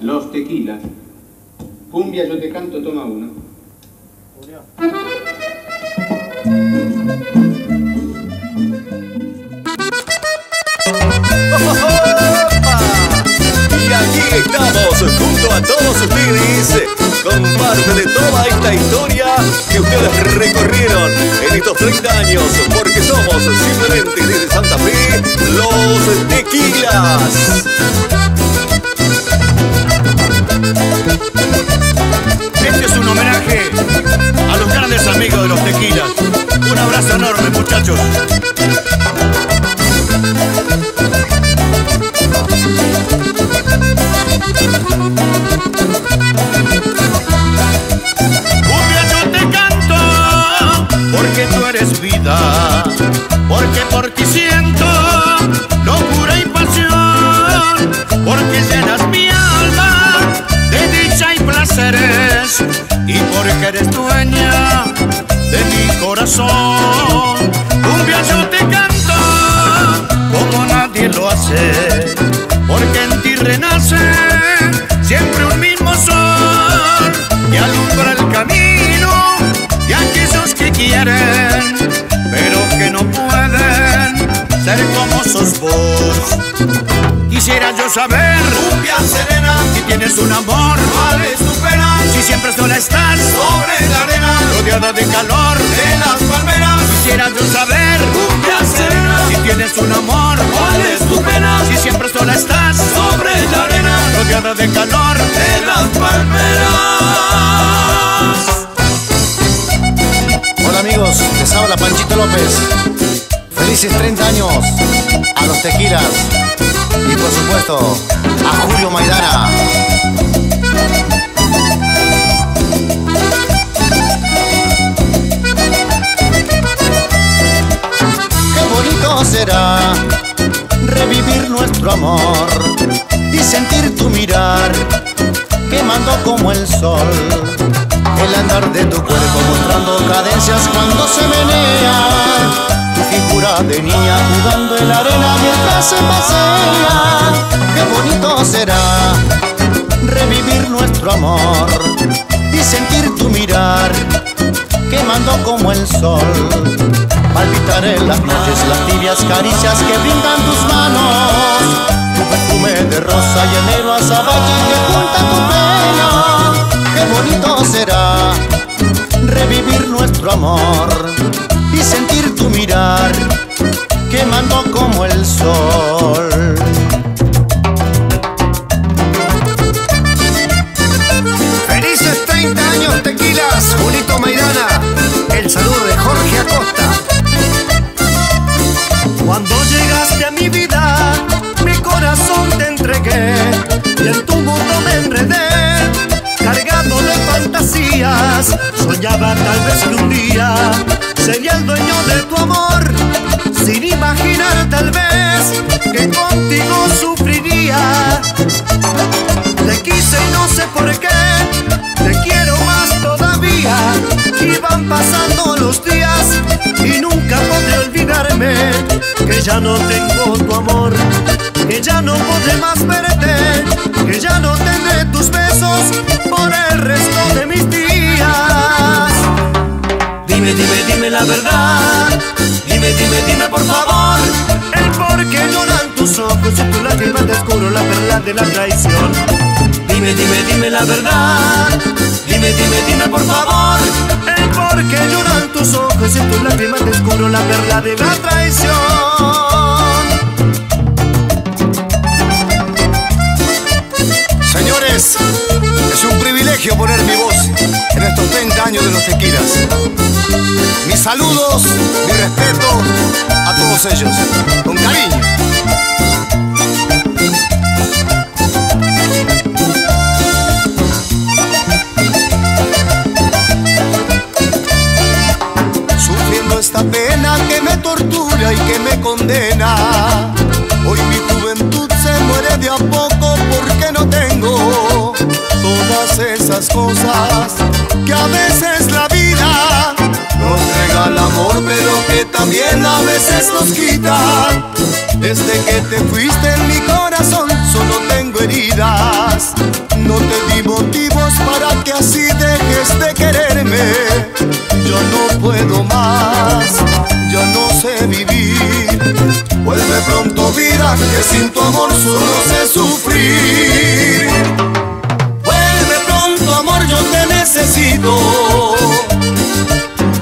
Los tequilas. Cumbia, yo te canto, toma uno. Y aquí estamos junto a todos ustedes con parte de toda esta historia que ustedes recorrieron en estos 30 años porque somos simplemente desde Santa Fe los tequilas. Este es un homenaje a los grandes amigos de los tequilas. Un abrazo enorme, muchachos. Porque tú eres vida, porque por ti siento locura y pasión, porque llenas mi y porque eres dueña de mi corazón. Cumbia yo te canto como nadie lo hace, porque en ti renace siempre un mismo sol que alumbra el camino de aquellos que quieren, pero que no pueden ser como sos vos. Quisiera yo saber, cumbia serena, si tienes un amor, cuál es tu pena, si siempre sola estás. Sobre la arena, rodeada de calor. De las palmeras. Quisiera yo saber, cumbia serena, si tienes un amor, cuál es tu pena, si siempre sola estás. Sobre la arena, rodeada de calor. De las palmeras. Hola amigos, les habla Panchito López. Felices 30 años. A los tequilas y por supuesto a Julio Maidana. Qué bonito será revivir nuestro amor y sentir tu mirar quemando como el sol. El andar de tu cuerpo mostrando cadencias cuando se menea. Figura de niña jugando en la arena mientras se pasea. Qué bonito será revivir nuestro amor y sentir tu mirar quemando como el sol. Palpitar en las noches las tibias caricias que brindan tus manos. Tu perfume de rosa y enero azabache que junta tu pelo. Qué bonito será revivir nuestro amor y sentir tu mirar quemando como el sol. Felices 30 años tequilas, Julito Maidana. El saludo de Jorge Acosta. Cuando llegaste a mi vida, mi corazón te entregué y en tu mundo me enredé, cargado de fantasías. Soñaba tal vez que un día sería el dueño de tu amor, sin imaginar tal vez que contigo sufriría. Te quise y no sé por qué, te quiero más todavía. Y van pasando los días y nunca podré olvidarme que ya no tengo tu amor, que ya no podré más verte, que ya no tendré tus besos por el resto de mis días. Dime, dime, dime la verdad, dime, dime, dime por favor, el por qué lloran tus ojos y tu lágrima descubro la perla de la traición. Dime, dime, dime la verdad. Dime, dime, dime por favor. El por qué lloran tus ojos y en tus lágrimas descubro la perla de la traición. Señores, es un privilegio poner mi voz en estos 30 años de los tequilas. Mis saludos, mi respeto a todos ellos. Con cariño. Sufriendo esta pena que me tortura y que me condena. Que sin amor solo sé sufrir. Vuelve pronto amor, yo te necesito.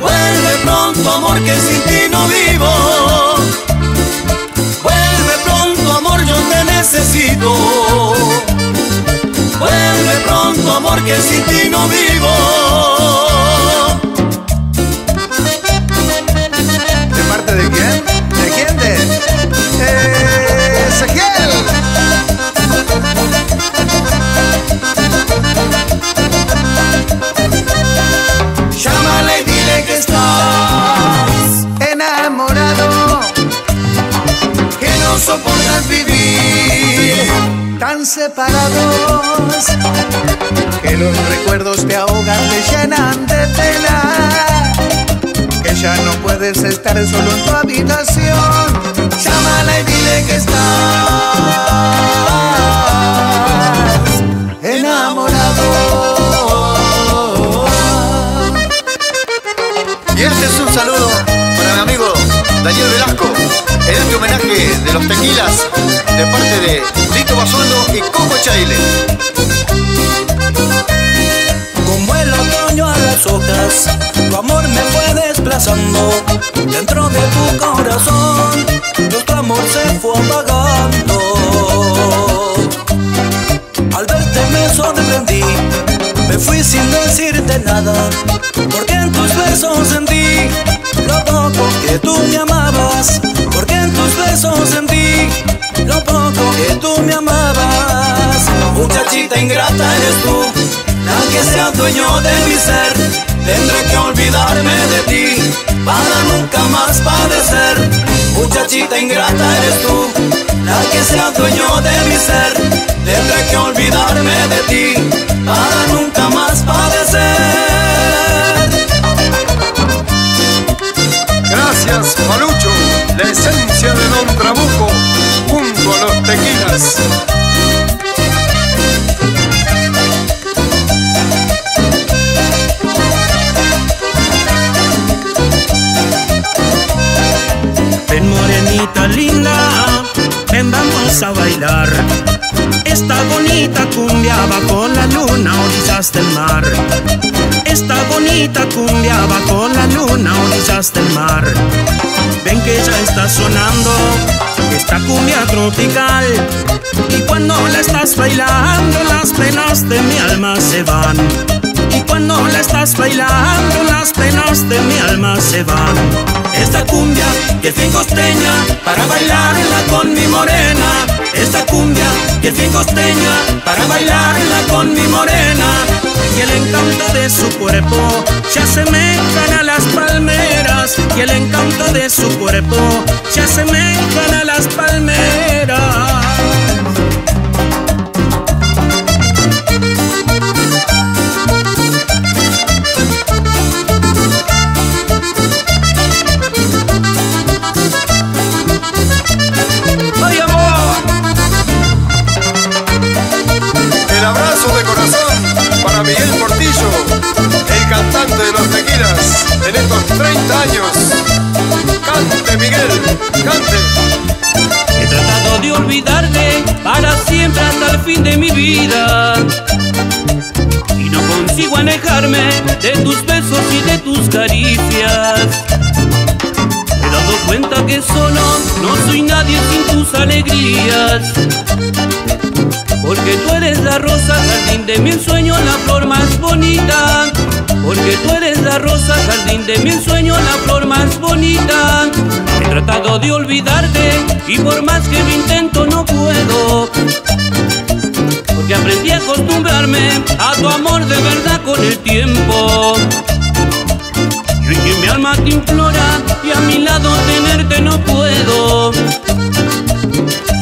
Vuelve pronto amor, que sin ti no vivo. Vuelve pronto amor, yo te necesito. Vuelve pronto amor, que sin ti no vivo. Soportas vivir. tan separados, que los recuerdos te ahogan, te llenan de pena. Que ya no puedes estar solo en tu habitación. Llámala y dile que estás homenaje de los tequilas de parte de Lito Basondo y Coco Chaile. Como el otoño a las hojas, tu amor me fue desplazando dentro de tu corazón. Nuestro amor se fue apagando. Al verte me sorprendí, me fui sin decirte nada, porque en tus besos sentí lo poco que tú me amabas, tus besos sentí lo poco que tú me amabas. Muchachita ingrata eres tú, la que sea dueño de mi ser. Tendré que olvidarme de ti para nunca más padecer. Muchachita ingrata eres tú, la que sea dueño de mi ser. Tendré que olvidarme de ti para nunca más padecer. Gracias, Malucho, la esencia de Don Trabuco, junto a los tequilas. Ven morenita linda, ven vamos a bailar. Esta bonita cumbia con la luna orillas del mar. Esta bonita cumbia con la luna orillas del mar. Sonando esta cumbia tropical. Y cuando la estás bailando, las penas de mi alma se van. Y cuando la estás bailando, las penas de mi alma se van. Esta cumbia que fin costeña para bailarla con mi morena. Esta cumbia que fin costeña para bailarla con mi morena. Y el encanto de su cuerpo se asemejan a las palmeras. Y el encanto de su cuerpo se asemejan a las palmeras. Años. Cante, Miguel, cante. He tratado de olvidarte para siempre hasta el fin de mi vida. Y no consigo alejarme de tus besos y de tus caricias. He dado cuenta que solo no soy nadie sin tus alegrías. Porque tú eres la rosa, jardín de mi ensueño, la flor más bonita. Porque tú eres la rosa, jardín de mi ensueño, la flor más bonita. He tratado de olvidarte y por más que lo intento no puedo. Porque aprendí a acostumbrarme a tu amor de verdad con el tiempo. Y hoy que mi alma te implora y a mi lado tenerte no puedo.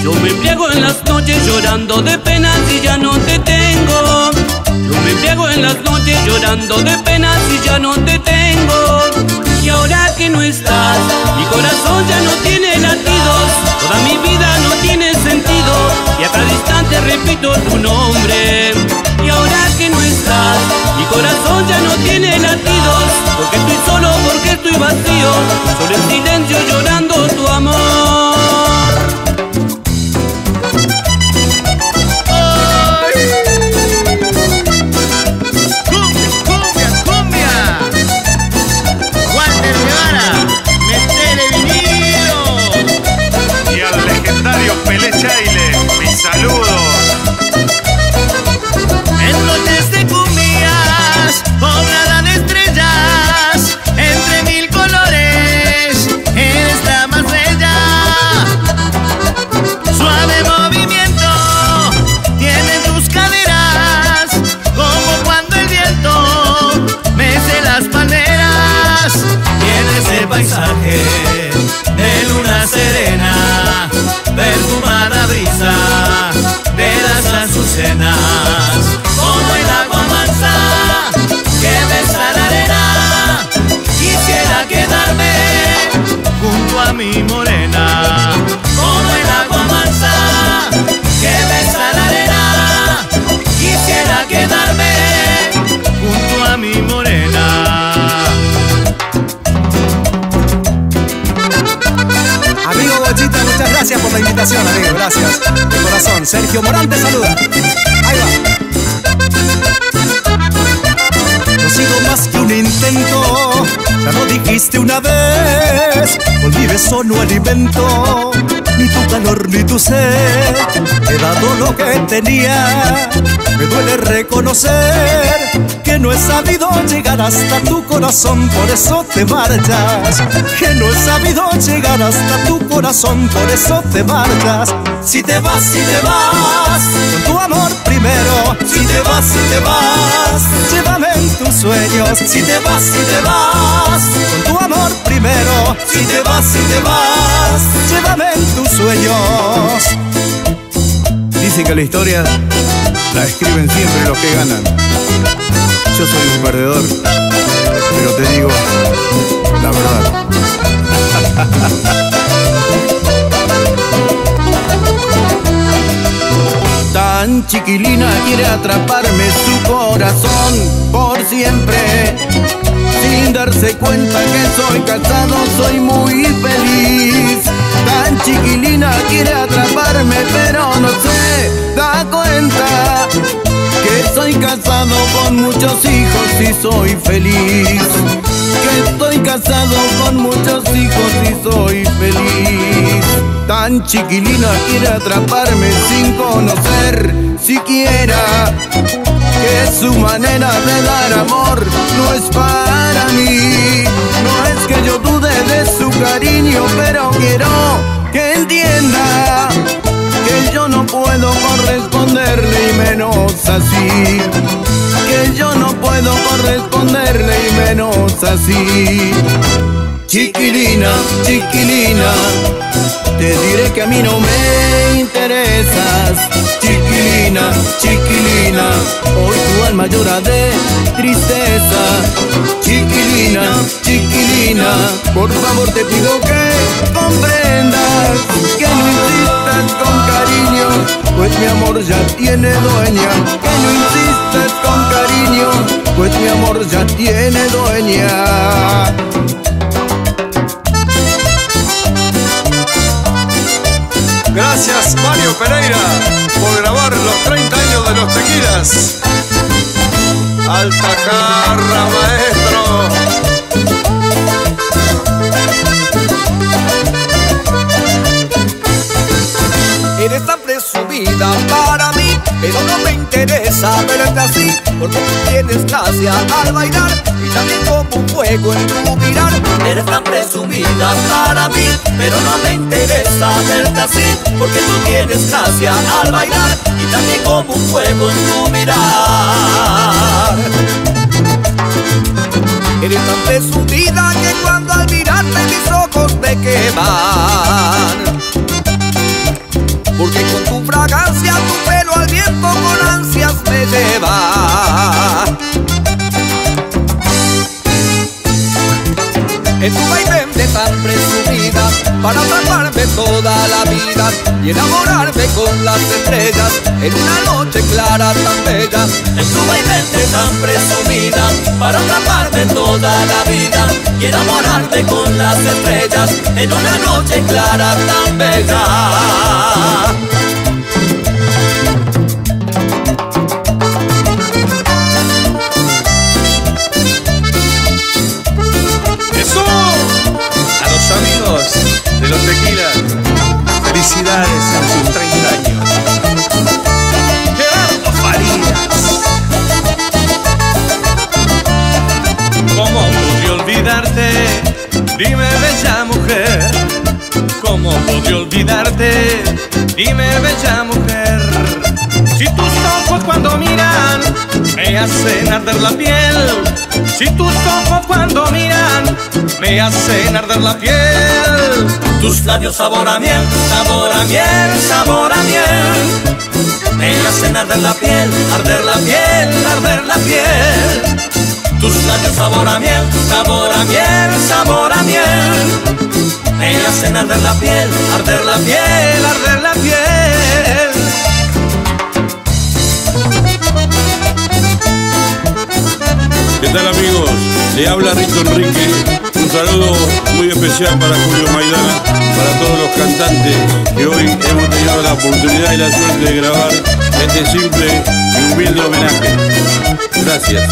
Yo me embriago en las noches llorando de penas y ya no te tengo. Llego en las noches llorando de penas y ya no te tengo. Y ahora que no estás, mi corazón ya no tiene latidos. Toda mi vida no tiene sentido. Y a cada instante repito tu nombre. Y ahora que no estás, mi corazón ya no tiene latidos. Porque estoy solo, porque estoy vacío. Solo en silencio llorando tu amor. Gracias. De corazón. Sergio Morán te saluda. Ahí va. No ha sido más que un intento, ya lo dijiste una vez. Mi beso no alimento ni tu calor ni tu sed. He dado lo que tenía, me duele reconocer que no he sabido llegar hasta tu corazón, por eso te marchas. Que no he sabido llegar hasta tu corazón, por eso te marchas. Si te vas, si te vas, con tu amor primero. Si te vas, si te vas, llévame en tus sueños. Si te vas, si te vas, con tu amor primero. Si te vas, si te vas, llévame en tus sueños. Dice que la historia la escriben siempre los que ganan. Yo soy un perdedor, pero te digo la verdad. Tan chiquilina quiere atraparme su corazón por siempre. Sin darse cuenta que soy casado, soy muy feliz. Tan chiquilina quiere atraparme, pero no se da cuenta que soy casado con muchos hijos y soy feliz. Que estoy casado con muchos hijos y soy feliz. Tan chiquilina quiere atraparme sin conocer siquiera que su manera de dar amor no es para mí. No es que yo dude de su cariño, pero quiero que entienda que yo no puedo corresponderle y menos así. Que yo no puedo corresponderle y menos así. Chiquilina, chiquilina, te diré que a mí no me interesas. Chiquilina, chiquilina, hoy tu alma llora de tristeza. Chiquilina, chiquilina, por favor te pido que comprendas que no insistas con cariño, pues mi amor ya tiene dueña. Que no insistas cariño, pues mi amor ya tiene dueña. Gracias Mario Pereira por grabar los 30 años de los tequilas. Alta jarra, maestro. Eres tan presumida para mí, pero no me interesa verte así, porque tú tienes gracia al bailar y también como un fuego en tu mirar. Eres tan presumida para mí, pero no me interesa verte así, porque tú tienes gracia al bailar y también como un fuego en tu mirar. Eres tan presumida que cuando al mirarte mis ojos me queman. Porque con tu fragancia, viento con ansias me lleva. En tu vaivén de tan presumida, para atraparme toda la vida, y enamorarme con las estrellas en una noche clara tan bella. En tu mente tan presumida para atraparme toda la vida y enamorarte con las estrellas en una noche clara tan bella. De los tequilas, felicidades en sus 30 años. Gerardo Farías. ¿Cómo pude olvidarte? Dime, bella mujer. ¿Cómo pude olvidarte? Dime, bella mujer. Si tus ojos cuando miran me hacen arder la piel. Si tus ojos cuando miran me hacen arder la piel. Tus labios sabor a miel, sabor a miel, sabor a miel. Me hacen arder la piel, arder la piel, arder la piel. Tus labios sabor a miel, sabor a miel, sabor a miel. Me hacen arder la piel, arder la piel, arder la piel. ¿Qué tal amigos? Le habla Rico Enrique. Un saludo muy especial para Julio Maidana, para todos los cantantes que hoy hemos tenido la oportunidad y la suerte de grabar este simple y humilde homenaje. Gracias.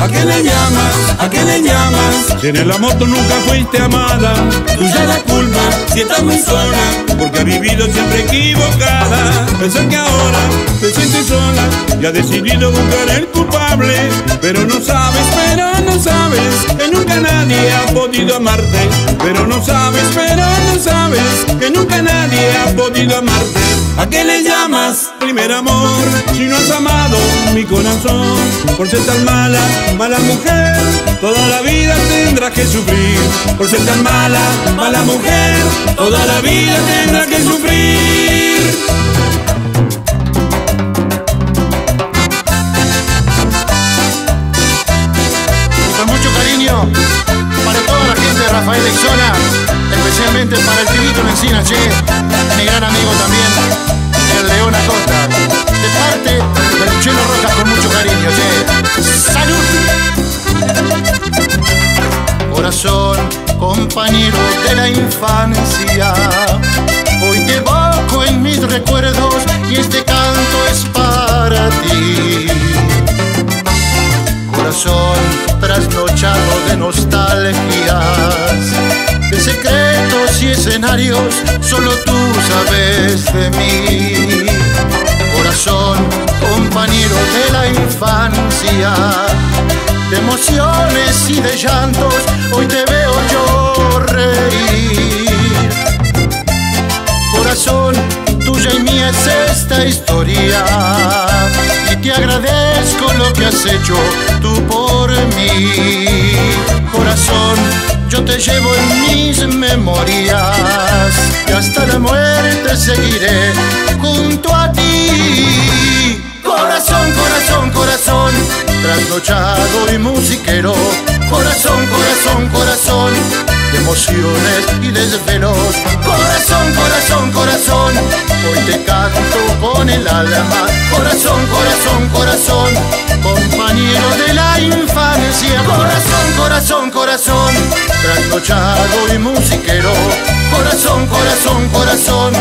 ¿A qué le llamas? ¿A qué le llamas? Si en el amor tú nunca fuiste amada, Tuya la culpa, si estás muy sola porque has vivido siempre equivocada. Pensar que ahora te sientes sola y has decidido buscar el culpable, pero no sabes, pero no sabes que nunca nadie ha podido amarte, pero no sabes, pero no sabes que nunca nadie ha podido amarte. ¿A qué le llamas? Primer amor, si no has amado mi corazón, por ser tan mala, mala mujer, toda la vida tendrás que sufrir. Por ser tan mala, mala mujer, toda la vida tendrás que sufrir. Con mucho cariño para toda la gente de Rafael Exona, especialmente para el Tibito Encina, che, mi gran amigo también, el León Acosta. De parte del Chelo Rojas con mucho cariño, che. ¡Salud! Corazón, compañero de la infancia, hoy te bajo en mis recuerdos y este canto es para ti corazón trasnochado de nostalgias, de secretos y escenarios, solo tú sabes de mí. Corazón, compañero de la infancia, de emociones y de llantos, hoy te veo yo reír. Corazón, tuya y mía es esta historia y te agradezco lo que has hecho tú por mí. Corazón, yo te llevo en mis memorias y hasta la muerte seguiré junto a ti. Corazón, corazón, corazón, trasnochado y musiquero. Corazón, corazón, corazón, de emociones y desvelos. Corazón, corazón, corazón, hoy te canto con el alma. Corazón, corazón, corazón, compañero de la infancia. Corazón, corazón, corazón, trasnochado y musiquero. Corazón, corazón, corazón,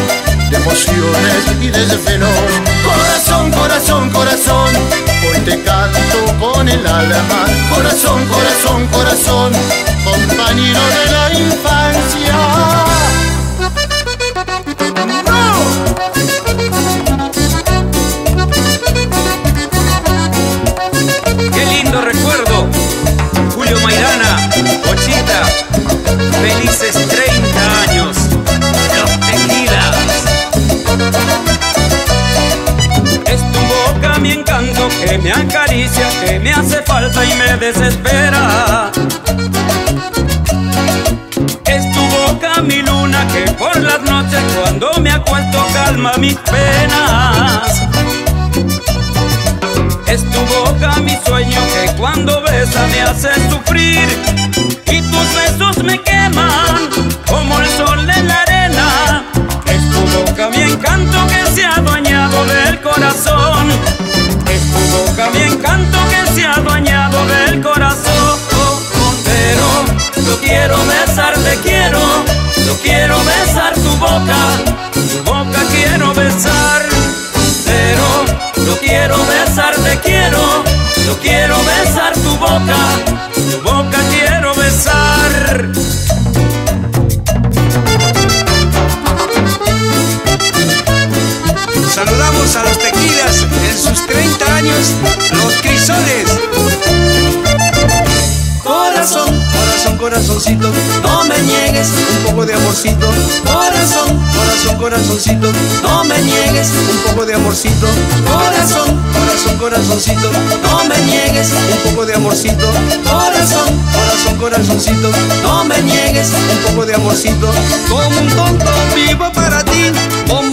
de emociones y desvelos. Corazón, corazón, corazón, hoy te canto con el alma. Corazón, corazón, corazón, compañero de la infancia. Que me acaricia, que me hace falta y me desespera. Es tu boca mi luna que por las noches cuando me acuesto calma mis penas. Es tu boca mi sueño que cuando besa me hace sufrir Y tus besos me queman como el sol en la arena. Es tu boca mi encanto que se ha adueñado del corazón. Mi encanto que se ha adueñado del corazón. Pero yo quiero besarte, quiero, yo quiero besar tu boca, tu boca quiero besar. Pero yo quiero besarte, quiero, yo quiero besar tu boca, tu boca quiero besar. Saludamos a los tequilas en sus 30 los crisoles. Corazón, corazón, corazoncito, no me niegues un poco de amorcito. Corazón, corazón, corazoncito, no me niegues un poco de amorcito. Corazón, corazón, corazoncito, no me niegues un poco de amorcito. Corazón, corazón, corazoncito, no me niegues un poco de amorcito. Como un tonto vivo para ti,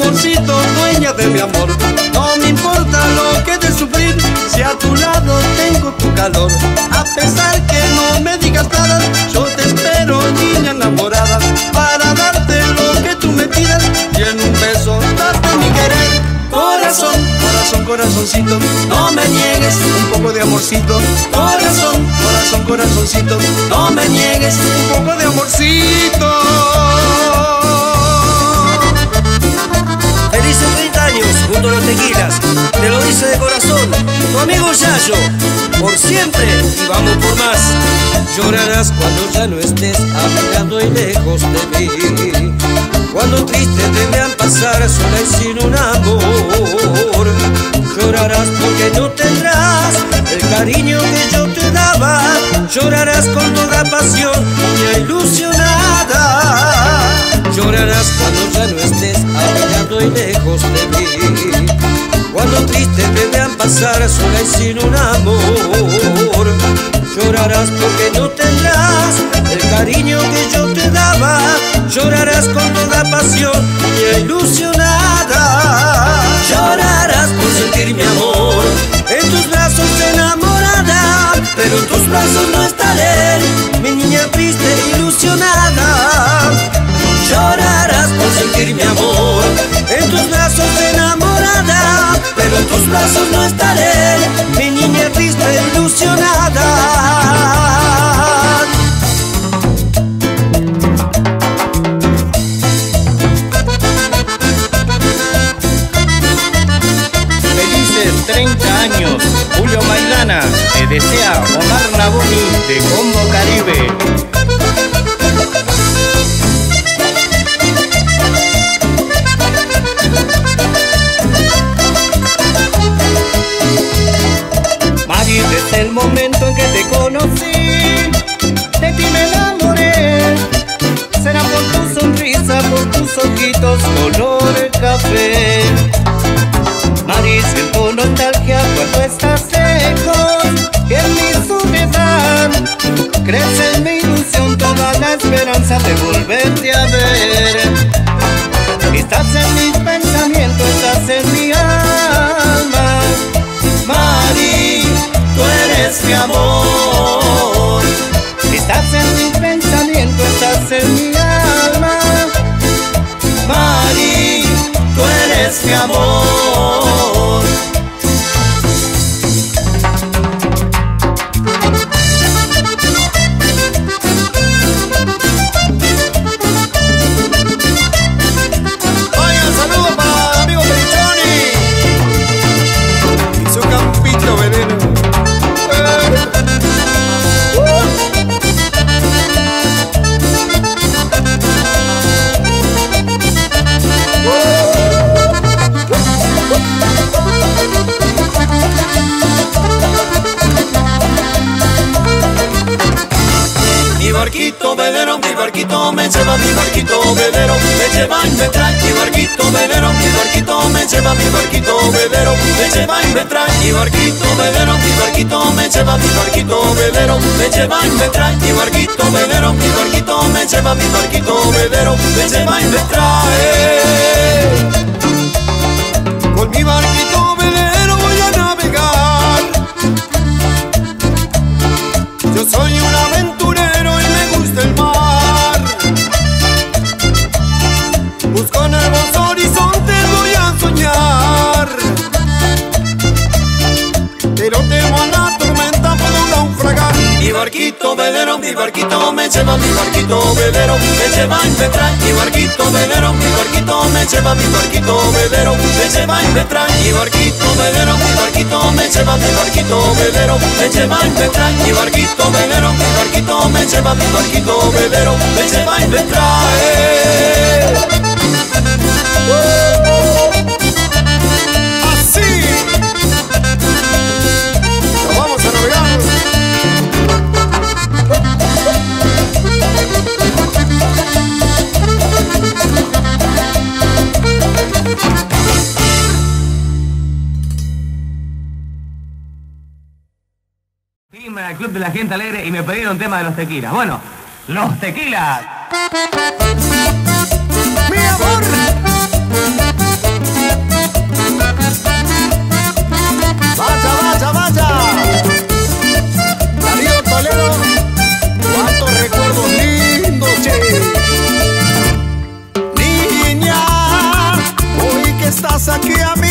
amorcito, dueña de mi amor. No me importa lo que de sufrir, si a tu lado tengo tu calor. A pesar que no me digas nada, yo te espero, niña enamorada, para darte lo que tú me pidas y en un beso darte mi querer. Corazón, corazón, corazoncito, no me niegues un poco de amorcito. Corazón, corazón, corazoncito, no me niegues un poco de amorcito. Los tequilas. Te lo dice de corazón tu amigo Yayo. Por siempre y vamos por más. Llorarás cuando ya no estés abrigado y lejos de mí. Cuando triste te vean pasar sola y sin un amor. Llorarás porque no tendrás el cariño que yo te daba. Llorarás con toda pasión y ilusionada. Llorarás cuando ya no estés abrigado y lejos de mí. Cuando triste te vean pasar sola y sin me lleva mi barquito, velero, me lleva y me trae mi barquito, velero, mi barquito, me lleva mi barquito, velero, me lleva y me trae mi barquito, velero, mi barquito, me lleva mi barquito, velero, me lleva y me trae. de la gente alegre y me pidieron un tema de los tequilas. Bueno, los tequilas. ¡Mi amor! ¡Vaya, vaya, vaya! Darío Toledo, cuántos recuerdos lindos, che. Niña, hoy que estás aquí a mí.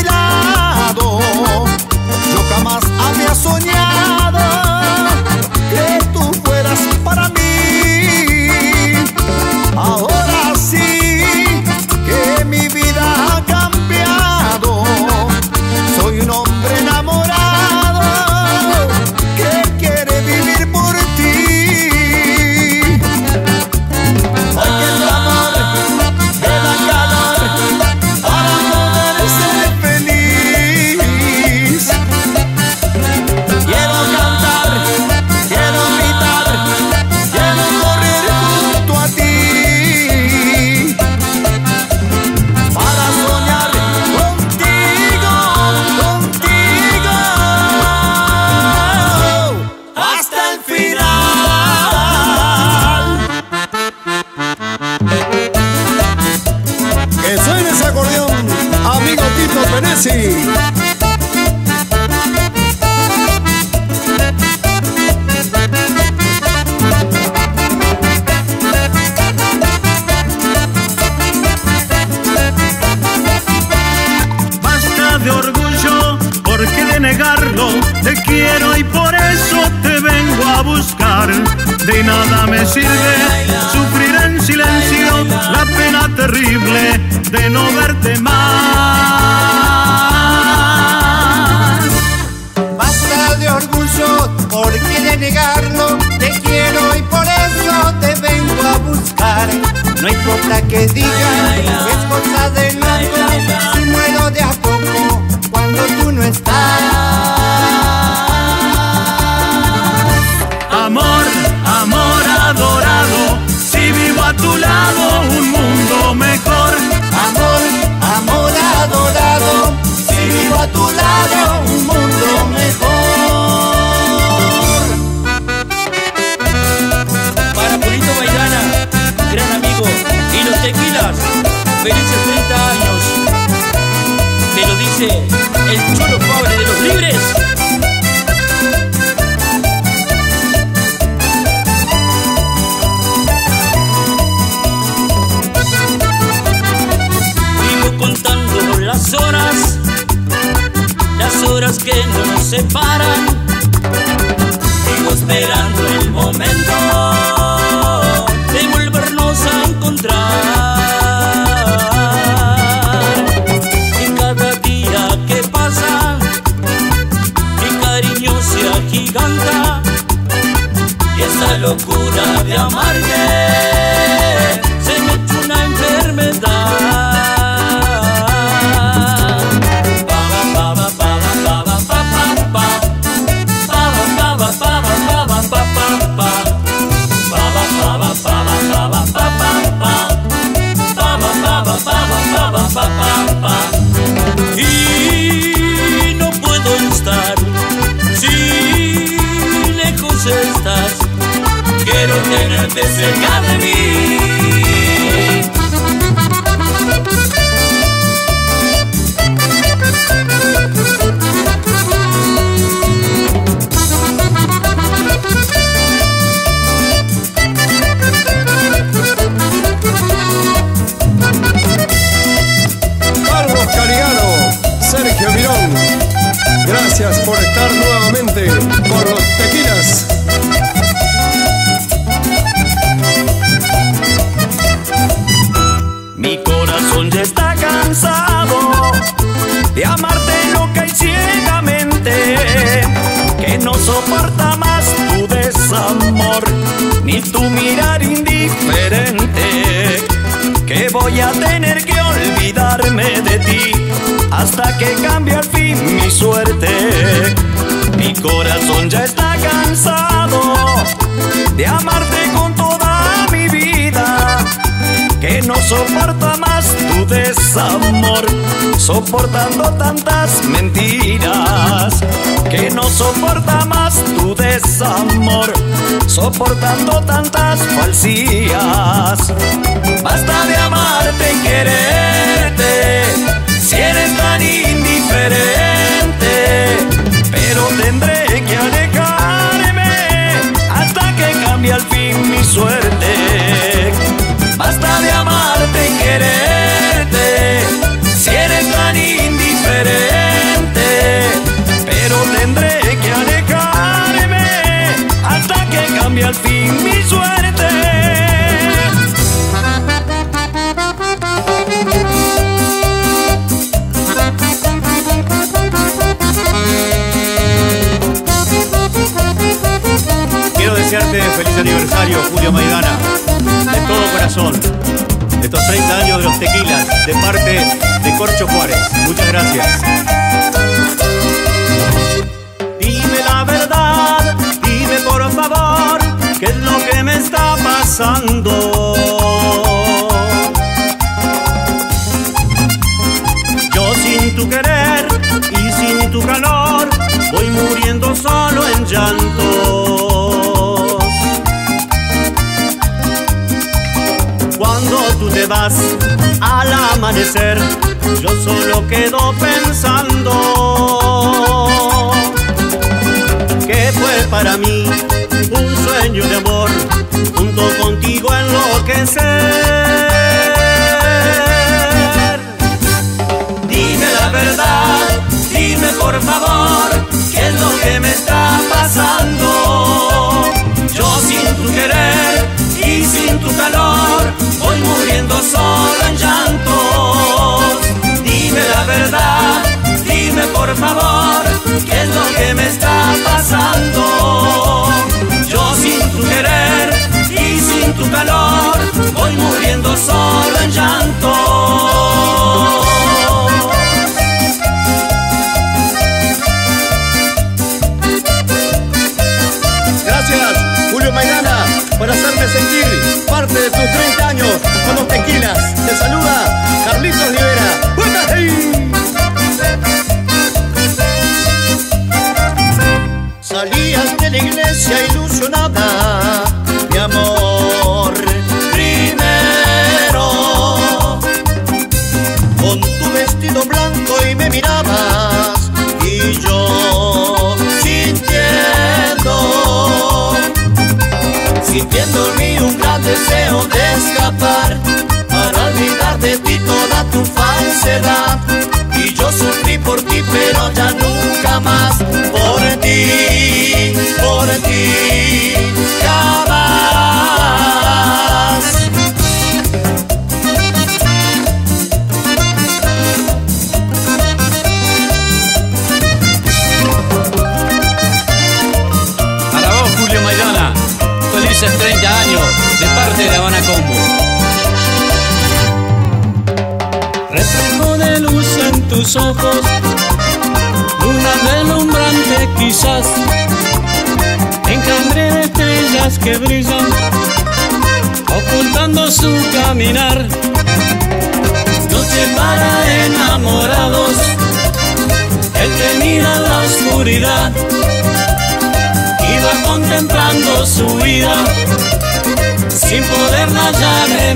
por estar nuevamente por los tequilas. Mi corazón ya está cansado de amarte loca y ciegamente, que no soporta más tu desamor ni tu mirar indiferente, que voy a tener que olvidarme de ti hasta que cambie el fin mi suerte. Mi corazón ya está cansado de amarte con toda mi vida, que no soporta más tu desamor, soportando tantas mentiras, que no soporta más tu desamor, soportando tantas falsías. Basta de amarte y quererte, si eres tan indiferente, pero tendré que alejarme hasta que cambie al fin mi suerte. Basta de amarte y quererte, si eres tan indiferente, pero tendré que alejarme hasta que cambie al fin mi feliz aniversario, Julio Maidana, de todo corazón. Estos 30 años de los tequilas, de parte de Corcho Juárez. Muchas gracias. Dime la verdad, dime por favor, qué es lo que me está pasando. Yo sin tu querer y sin tu calor, voy muriendo solo en llantos. Vas al amanecer, yo solo quedo pensando que fue para mí un sueño de amor, junto contigo enloquecer. Dime la verdad, dime por favor, qué es lo que me está pasando. Yo sin tu querer y sin tu calor, muriendo solo en llantos. Dime la verdad, dime por favor, qué es lo que me está pasando. Yo sin tu querer y sin tu calor, voy muriendo solo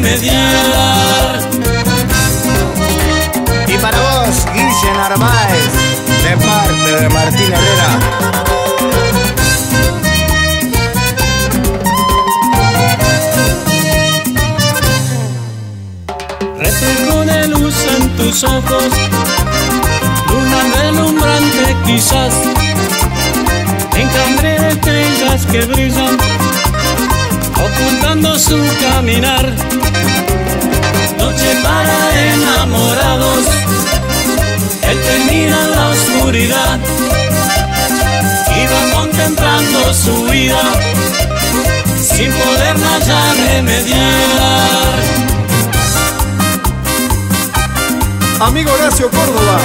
remediar. Y para vos, Guille Narváez, de parte de Martín Herrera. Reflejo de luz en tus ojos, luna deslumbrante quizás, enjambre de estrellas que brillan, ocultando su caminar enamorados, él te en la oscuridad y va contemplando su vida sin poderla ya remediar. Amigo Horacio Córdoba,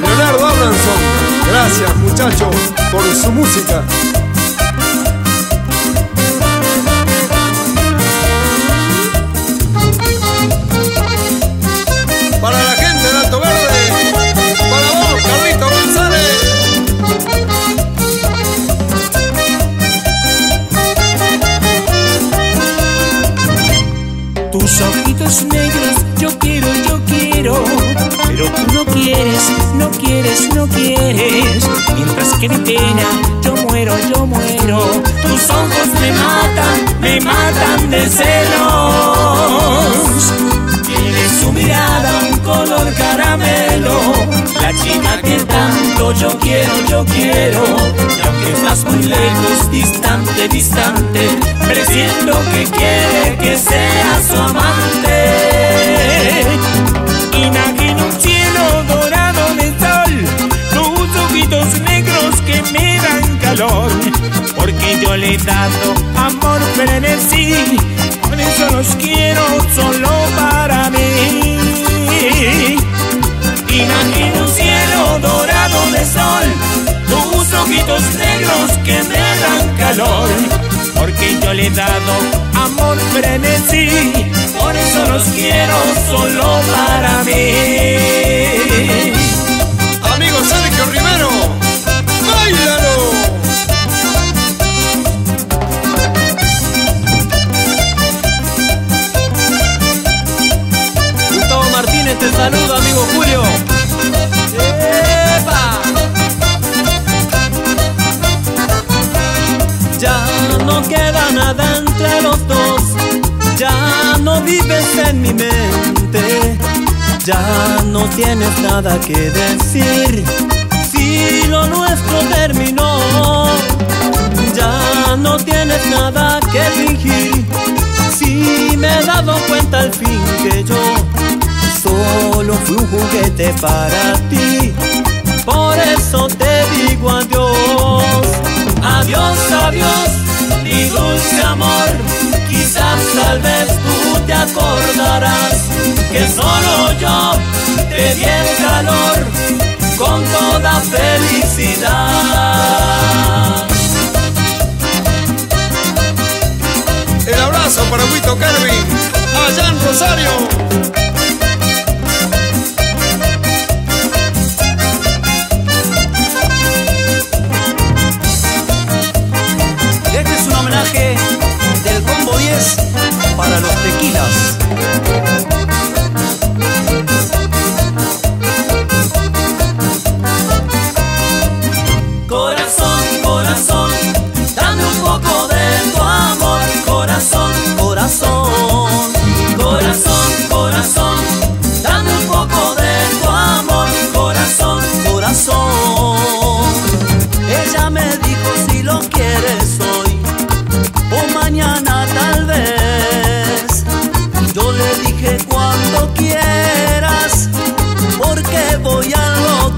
Leonardo Abranson, gracias muchachos por su música. No quieres, no quieres. Mientras que de pena, yo muero, yo muero. Tus ojos me matan, me matan de celos. Tienes su mirada un color caramelo. La chica que tanto yo quiero, yo quiero. Y aunque estás muy lejos, distante, distante, presiento que quiere que sea su amante. Porque yo le he dado amor frenesí, por eso los quiero solo para mí. Imagino un cielo dorado de sol, tus ojitos negros que me dan calor. Porque yo le he dado amor frenesí, por eso los quiero solo para mí. Amigo Sergio Rivero, ¡Báilalo! Te saluda, amigo Julio. ¡Epa! Ya no queda nada entre los dos, ya no vives en mi mente, ya no tienes nada que decir. Si lo nuestro terminó, ya no tienes nada que fingir. Si me he dado cuenta al fin que yo solo fui un juguete para ti, por eso te digo adiós. Adiós, adiós, mi dulce amor. Quizás tal vez tú te acordarás que solo yo te di el calor con toda felicidad. El abrazo para Huito Carvin, allá en Rosario. Tequilas.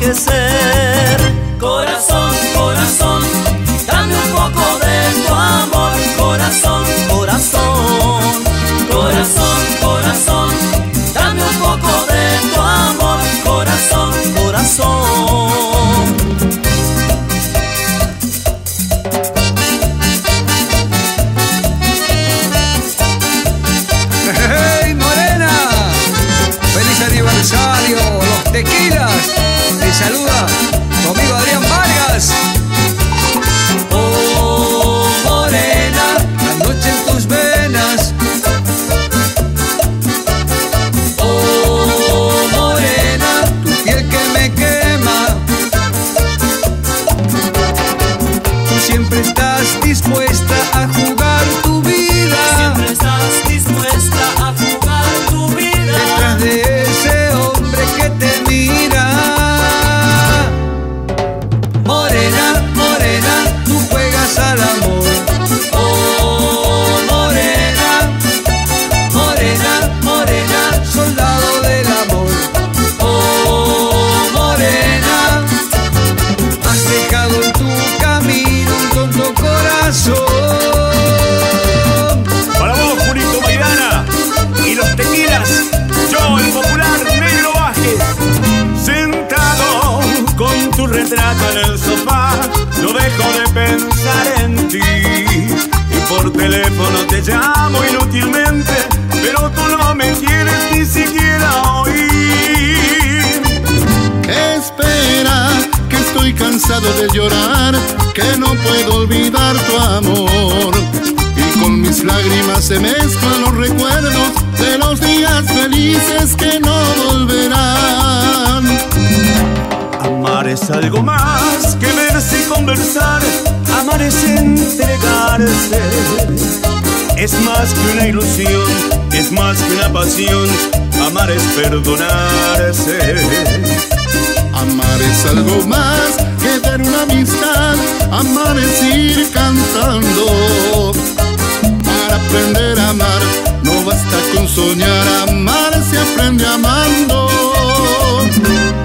A Amar es algo más que verse y conversar. Amar es entregarse. Es más que una ilusión, es más que una pasión. Amar es perdonarse. Amar es algo más que dar una amistad. Amar es ir cantando. Para aprender a amar, no basta con soñar. Amar se aprende amando.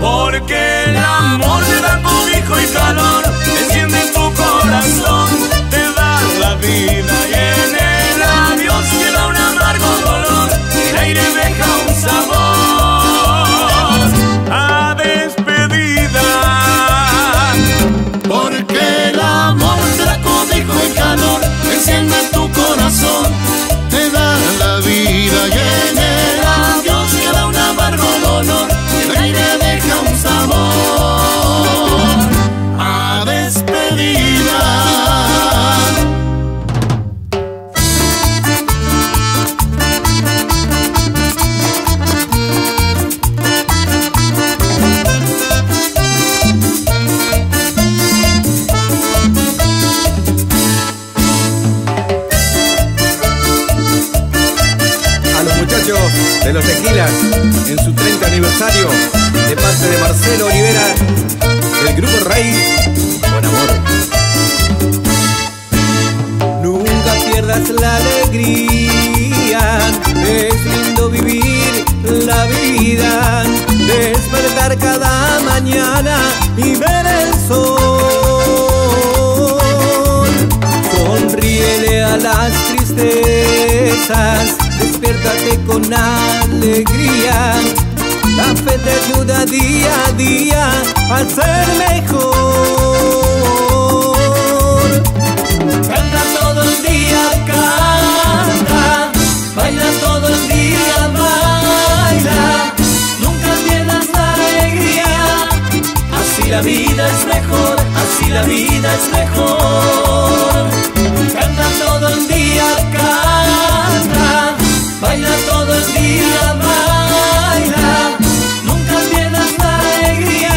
Porque el amor te da cobijo y calor, enciende tu corazón, te da la vida y en el adiós queda un amargo dolor, el aire deja en su 30 aniversario, de parte de Marcelo Olivera, del grupo Rey, con amor. Nunca pierdas la alegría, es lindo vivir la vida, despertar cada mañana y ver el sol. Sonríele a las tristezas, despiértate con alegría. La fe te ayuda día a día a ser mejor. Canta todo el día, canta, baila todo el día, baila, nunca pierdas la alegría, así la vida es mejor, así la vida es mejor. Canta todo el día, canta, baila todo el día, baila, nunca pierdas la alegría,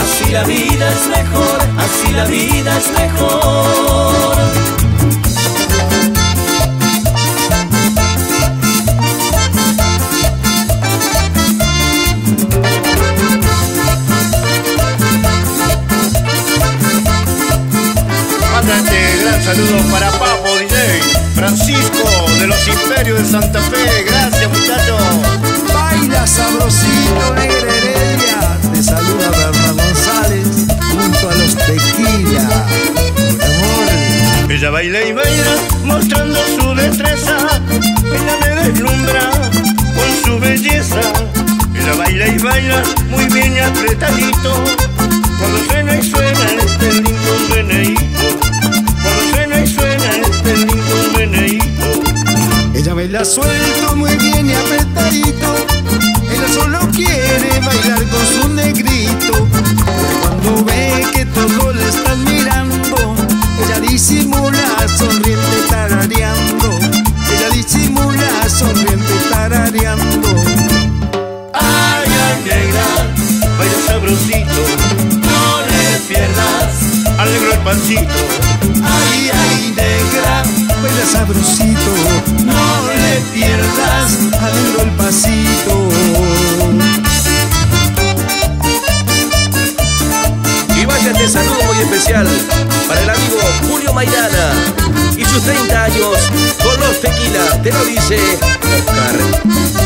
así la vida es mejor, así la vida es mejor. Manda este gran saludo para Papo DJ, Francisco de los Imperios de Santa Fe. Gracias, muchachos. Baila sabrosito, negra Heredia. Te saluda Berna González junto a los tequila. Amor. Ella baila y baila mostrando su destreza. Ella me deslumbra con su belleza. Ella baila y baila muy bien y apretadito. Baila suelto, muy bien y apretadito. Ella solo quiere bailar con su negrito. Cuando ve que todos le están mirando, ella disimula sonriente tarareando. Ella disimula sonriente tarareando. Ay, ay, negra, baila sabrosito. No le pierdas, alegro el pancito. Ay, ay, negra, baila sabrosito. No pierdas, alegro el pasito. Y vaya este saludo muy especial para el amigo Julio Maidana y sus 30 años con los tequilas. Te lo dice Oscar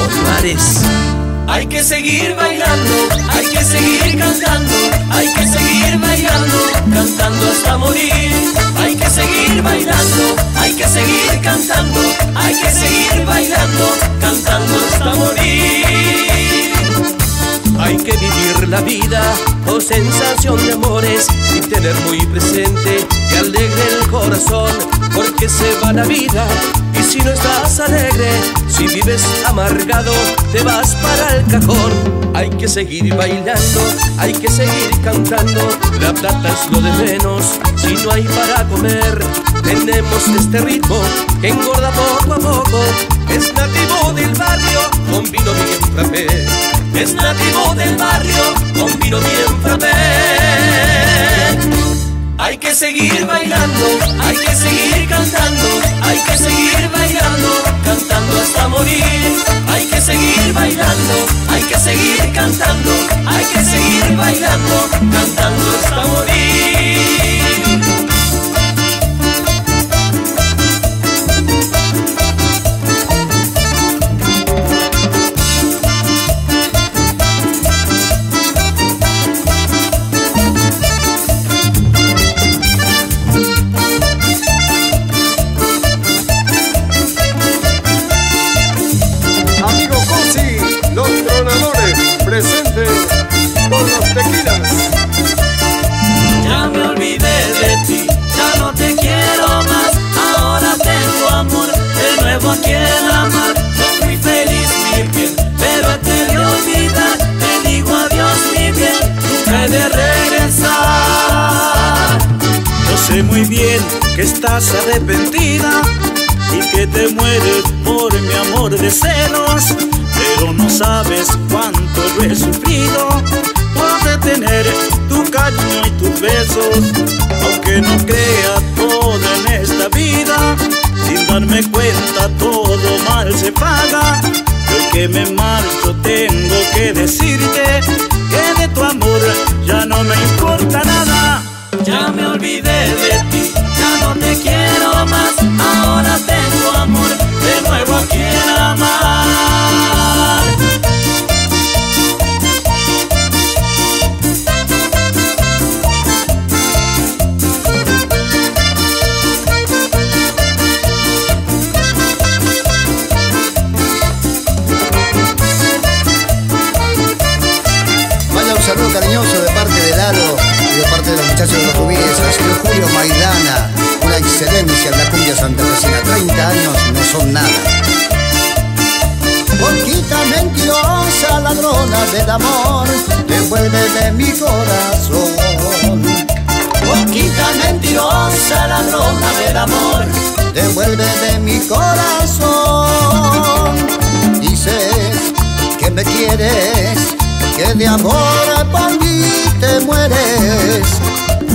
Olivares. Hay que seguir bailando, hay que seguir cantando, hay que seguir bailando, cantando hasta morir. Hay que seguir bailando, hay que seguir cantando, hay que seguir bailando, cantando hasta morir. Hay que vivir la vida con sensación de amores y tener muy presente que alegre el corazón porque se va la vida si no estás alegre, si vives amargado, te vas para el cajón. Hay que seguir bailando, hay que seguir cantando. La plata es lo de menos, si no hay para comer. Tenemos este ritmo que engorda poco a poco. Es nativo del barrio, con vino bien frappé. Es nativo del barrio, con vino bien frappé. Hay que seguir bailando, hay que seguir cantando, hay que seguir bailando, cantando hasta morir. Hay que seguir bailando, hay que seguir cantando, hay que seguir bailando, cantando hasta morir. Estás arrepentida y que te mueres por mi amor de celos, pero no sabes cuánto yo he sufrido por detener tu cariño y tus besos, aunque no crea todo en esta vida, sin darme cuenta todo mal se paga. Y hoy que me marcho tengo que decirte que de tu amor ya no me importa nada. Ya me ladrona del amor, devuélveme mi corazón. Boquita mentirosa, ladrona del amor, devuélveme mi corazón. Dices que me quieres, que de amor por mí te mueres.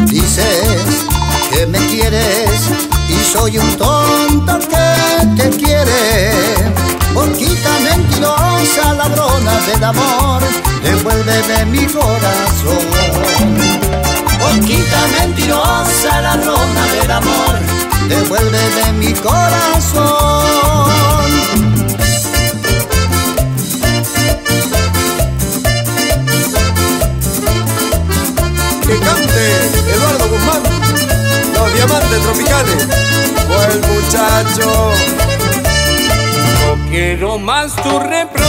Dices que me quieres y soy un tonto que te quiere. Boquita mentirosa, ladrona del amor, devuélveme mi corazón. Boquita mentirosa, ladrona del amor, devuélveme mi corazón. Que cante Eduardo Guzmán, los diamantes tropicales. Buen muchacho. No quiero más tus reproches, no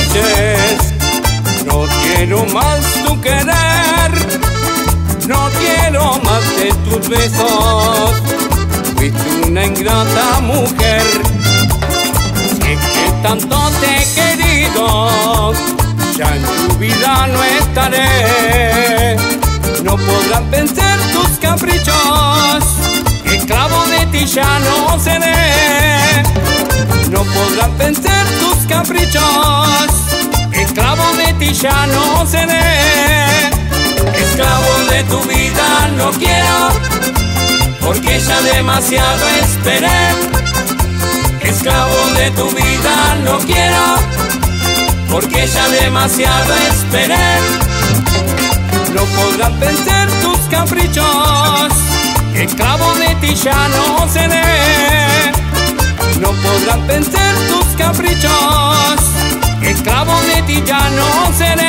quiero más tu querer, no quiero más de tus besos. Fuiste una ingrata mujer, sé que tanto te he ya en tu vida no estaré. No podrán vencer tus caprichos, esclavo de ti ya no seré. No podrán vencer tus caprichos, esclavo de ti ya no seré. Esclavo de tu vida no quiero, porque ya demasiado esperé. Esclavo de tu vida no quiero, porque ya demasiado esperé. No podrán vencer tus caprichos, esclavo de ti ya no seré. No podrán vencer tus caprichos, esclavo de ti ya no seré.